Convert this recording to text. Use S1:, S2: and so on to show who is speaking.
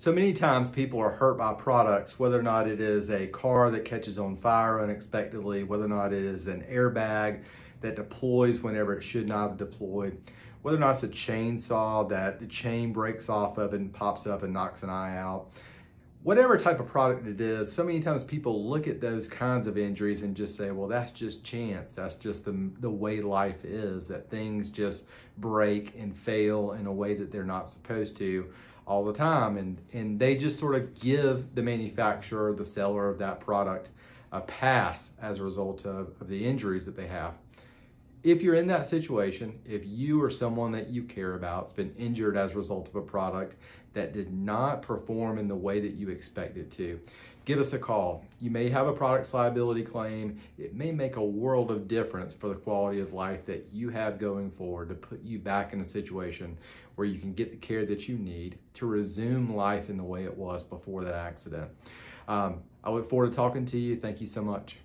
S1: So many times people are hurt by products, whether or not it is a car that catches on fire unexpectedly, whether or not it is an airbag that deploys whenever it should not have deployed, whether or not it's a chainsaw that the chain breaks off of and pops up and knocks an eye out. Whatever type of product it is, so many times people look at those kinds of injuries and just say, well, that's just chance. That's just the, the way life is, that things just break and fail in a way that they're not supposed to all the time. And, and they just sort of give the manufacturer, the seller of that product, a pass as a result of, of the injuries that they have. If you're in that situation, if you or someone that you care about has been injured as a result of a product that did not perform in the way that you expect it to, give us a call. You may have a products liability claim. It may make a world of difference for the quality of life that you have going forward to put you back in a situation where you can get the care that you need to resume life in the way it was before that accident. Um, I look forward to talking to you. Thank you so much.